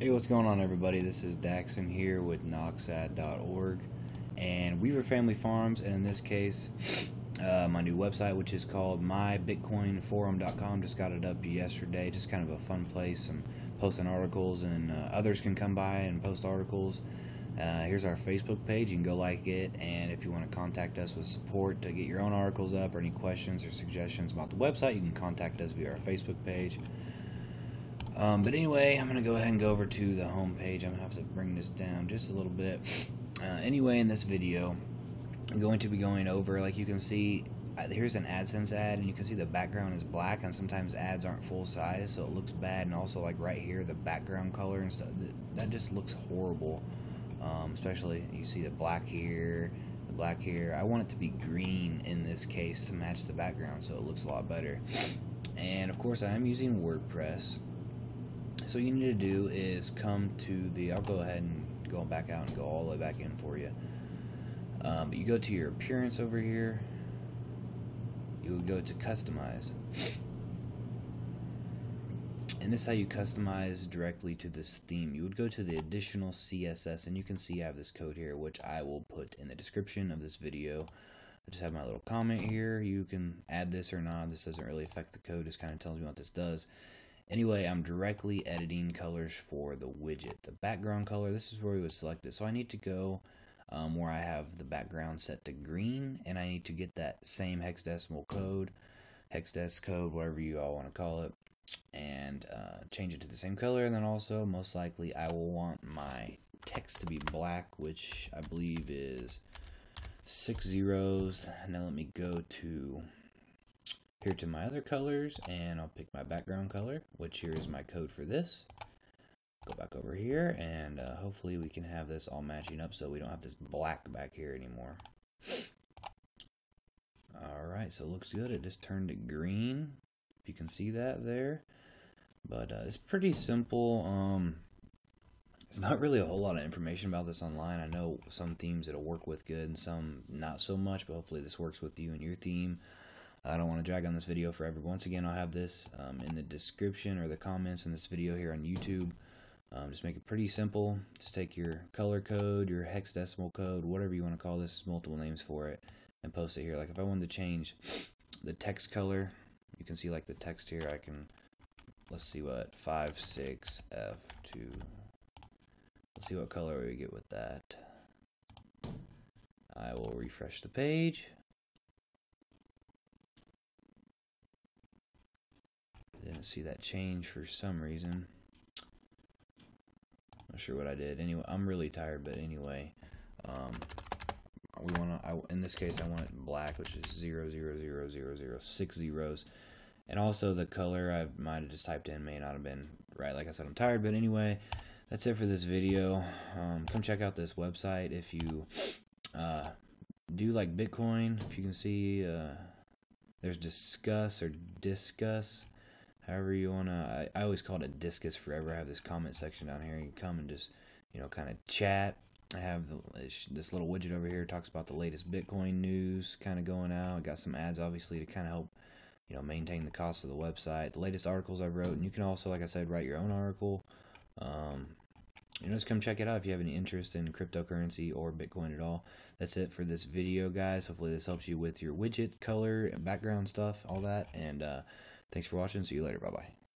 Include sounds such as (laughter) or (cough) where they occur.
Hey, what's going on, everybody? This is Daxon here with Noxad.org and Weaver Family Farms, and in this case, (sniffs) uh, my new website, which is called MyBitcoinForum.com. Just got it up yesterday. Just kind of a fun place. I'm posting articles, and uh, others can come by and post articles. Uh, here's our Facebook page. You can go like it, and if you want to contact us with support to get your own articles up or any questions or suggestions about the website, you can contact us via our Facebook page. Um, but anyway, I'm going to go ahead and go over to the home page. I'm going to have to bring this down just a little bit. Uh, anyway, in this video, I'm going to be going over, like you can see, uh, here's an AdSense ad, and you can see the background is black, and sometimes ads aren't full size, so it looks bad. And also, like right here, the background color and stuff, that just looks horrible. Um, especially, you see the black here, the black here. I want it to be green in this case to match the background, so it looks a lot better. And of course, I am using WordPress. So you need to do is come to the, I'll go ahead and go back out and go all the way back in for you. Um, but you go to your appearance over here, you would go to customize. And this is how you customize directly to this theme. You would go to the additional CSS and you can see I have this code here which I will put in the description of this video. I just have my little comment here. You can add this or not. This doesn't really affect the code. Just kind of tells me what this does. Anyway, I'm directly editing colors for the widget. The background color, this is where we would select it. So I need to go um, where I have the background set to green, and I need to get that same hexadecimal code, hexadecimal code, whatever you all want to call it, and uh, change it to the same color. And then also, most likely, I will want my text to be black, which I believe is six zeros. Now let me go to here to my other colors and I'll pick my background color, which here is my code for this. Go back over here and uh, hopefully we can have this all matching up so we don't have this black back here anymore. Alright, so it looks good. It just turned to green. If you can see that there. But uh, it's pretty simple. Um, there's not really a whole lot of information about this online. I know some themes it'll work with good and some not so much, but hopefully this works with you and your theme. I don't want to drag on this video forever. Once again, I'll have this um, in the description or the comments in this video here on YouTube. Um, just make it pretty simple. Just take your color code, your hexadecimal code, whatever you want to call this, multiple names for it, and post it here. Like if I wanted to change the text color, you can see like the text here. I can, let's see what, 56F2. Let's see what color we get with that. I will refresh the page. Didn't see that change for some reason. Not sure what I did. Anyway, I'm really tired, but anyway, um, we want to. In this case, I want it in black, which is zero zero zero zero zero six zeros, and also the color I might have just typed in may not have been right. Like I said, I'm tired, but anyway, that's it for this video. Um, come check out this website if you uh, do like Bitcoin. If you can see, uh, there's Disqus or discuss however you want to. I, I, always call it a discus forever. I have this comment section down here. You can come and just, you know, kind of chat. I have the, this little widget over here talks about the latest Bitcoin news kind of going out. I got some ads obviously to kind of help, you know, maintain the cost of the website. The latest articles I wrote, and you can also, like I said, write your own article. Um, you know, just come check it out if you have any interest in cryptocurrency or Bitcoin at all. That's it for this video, guys. Hopefully, this helps you with your widget color and background stuff, all that, and. uh Thanks for watching. See you later. Bye bye.